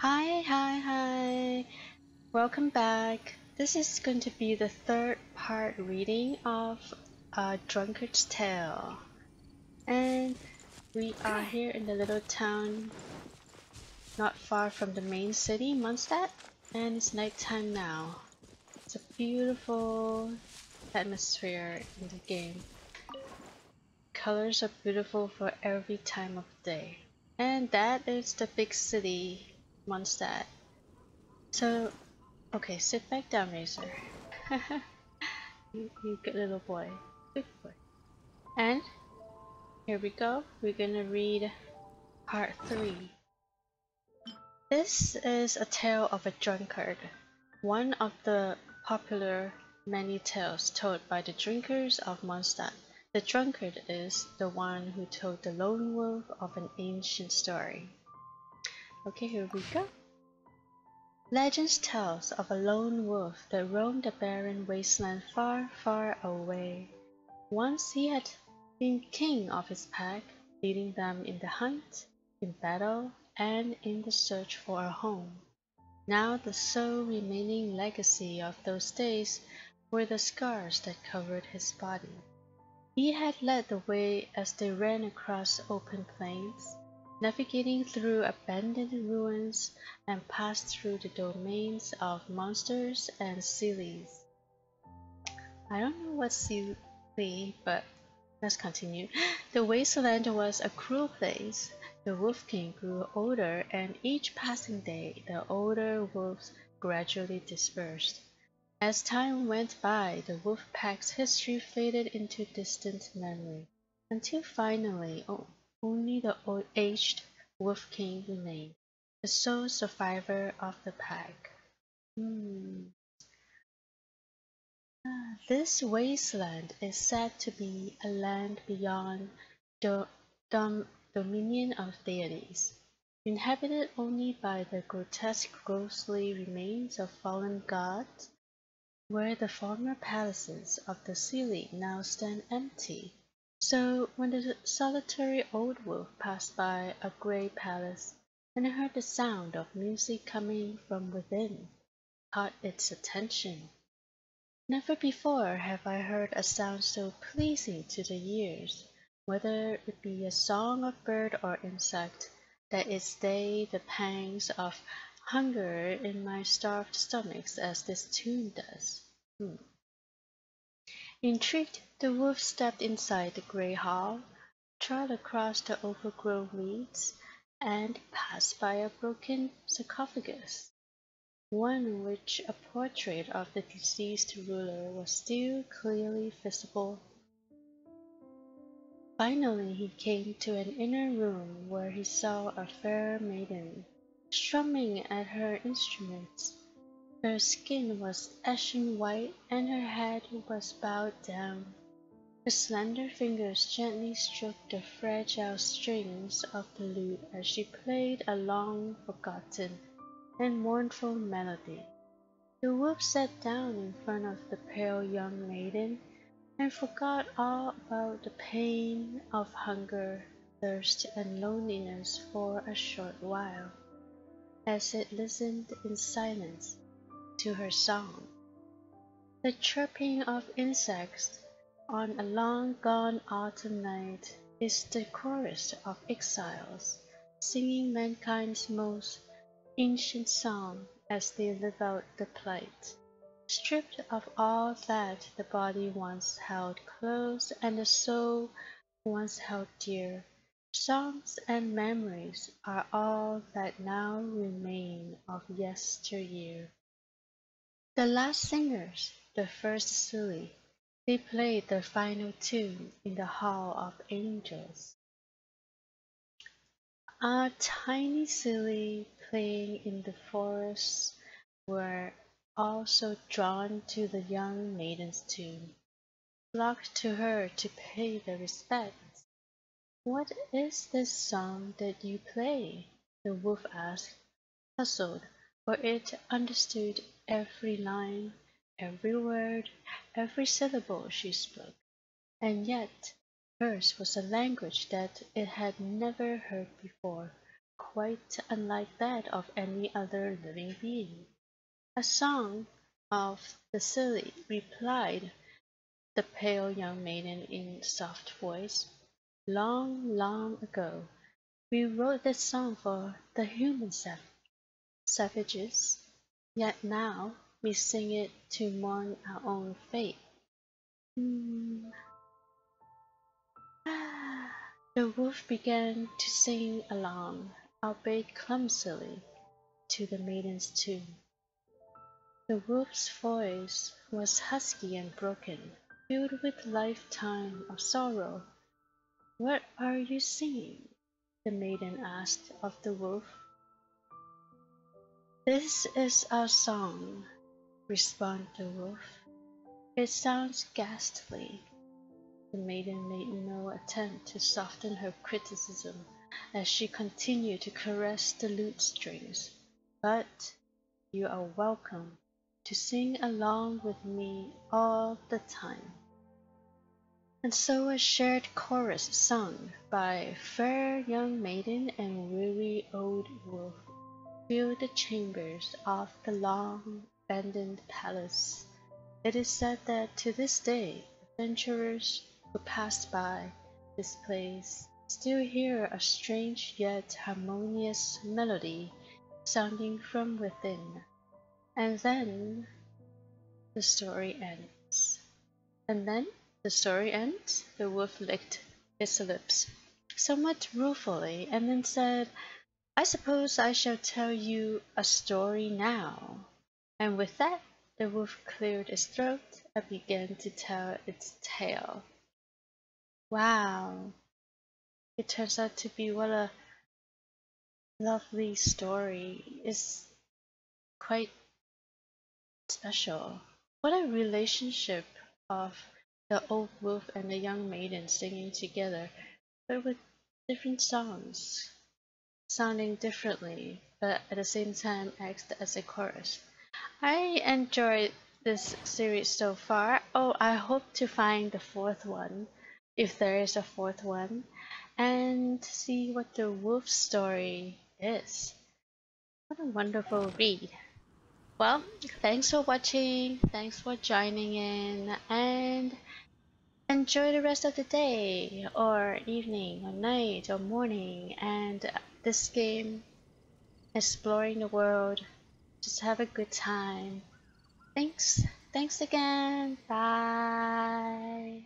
Hi, hi, hi. Welcome back. This is going to be the third part reading of A Drunkard's Tale. And we are here in the little town not far from the main city, Mondstadt. And it's nighttime now. It's a beautiful atmosphere in the game. Colors are beautiful for every time of day. And that is the big city, Mondstadt. So, okay, sit back down, Razor. you, you good little boy. Good boy. And here we go. We're gonna read part 3. This is a tale of a drunkard, one of the popular many tales told by the drinkers of Mondstadt. The drunkard is the one who told the lone wolf of an ancient story. Okay, here we go. Legends tells of a lone wolf that roamed a barren wasteland far, far away. Once he had been king of his pack, leading them in the hunt, in battle, and in the search for a home. Now the sole remaining legacy of those days were the scars that covered his body. He had led the way as they ran across open plains, navigating through abandoned ruins and passed through the domains of monsters and seelies. I don't know what seelie, but let's continue. The wasteland was a cruel place. The Wolf King grew older, and each passing day the older wolves gradually dispersed. As time went by, the wolf pack's history faded into distant memory, until finally oh, only the old-aged Wolf King remained, the sole survivor of the pack. Hmm. This wasteland is said to be a land beyond the dom dominion of deities, inhabited only by the grotesque ghostly remains of fallen gods where the former palaces of the Seelie now stand empty. So when the solitary old wolf passed by a grey palace and heard the sound of music coming from within, caught its attention. Never before have I heard a sound so pleasing to the ears, whether it be a song of bird or insect, that it stay the pangs of hunger in my starved stomachs as this tune does. Hmm. Intrigued, the wolf stepped inside the grey hall, trod across the overgrown weeds, and passed by a broken sarcophagus, one in which a portrait of the deceased ruler was still clearly visible. Finally he came to an inner room where he saw a fair maiden, strumming at her instruments. Her skin was ashen white and her head was bowed down. Her slender fingers gently stroked the fragile strings of the lute as she played a long forgotten and mournful melody. The wolf sat down in front of the pale young maiden and forgot all about the pain of hunger, thirst, and loneliness for a short while, as it listened in silence to her song. The chirping of insects on a long gone autumn night is the chorus of exiles, singing mankind's most ancient song as they live out the plight. Stripped of all that the body once held close and the soul once held dear, songs and memories are all that now remain of yesteryear. The last singers, the first Seelie, they played the final tune in the Hall of Angels. A tiny Seelie playing in the forest were also drawn to the young maiden's tune, flocked to her to pay their respects. What is this song that you play? the wolf asked, puzzled, for it understood every line, every word, every syllable she spoke, and yet hers was a language that it had never heard before, quite unlike that of any other living being. "A song of the Seelie," replied the pale young maiden in soft voice. "Long, long ago we wrote this song for the human savages, yet now we sing it to mourn our own fate." The wolf began to sing along, albeit clumsily, to the maiden's tune. The wolf's voice was husky and broken, filled with lifetime of sorrow. "What are you singing?" the maiden asked of the wolf. "This is our song," responded the wolf. "It sounds ghastly. The maiden made no attempt to soften her criticism as she continued to caress the lute strings. "But you are welcome to sing along with me all the time." And so a shared chorus sung by fair young maiden and weary old wolf filled the chambers of the long abandoned palace. It is said that to this day adventurers who pass by this place still hear a strange yet harmonious melody sounding from within. And then the story ends. And then the story ends. The wolf licked his lips somewhat ruefully and then said, I suppose I shall tell you a story now. And with that, the wolf cleared its throat and began to tell its tale. Wow. It turns out to be what a lovely story. It's quite special. What a relationship of the old wolf and the young maiden singing together, but with different songs, sounding differently, but at the same time act as a chorus. I enjoyed this series so far. Oh, I hope to find the fourth one if there is a fourth one, and see what the wolf story is. What a wonderful read. Well, thanks for watching, thanks for joining in, and enjoy the rest of the day, or evening, or night, or morning, and this game, exploring the world, just have a good time. Thanks, thanks again, bye.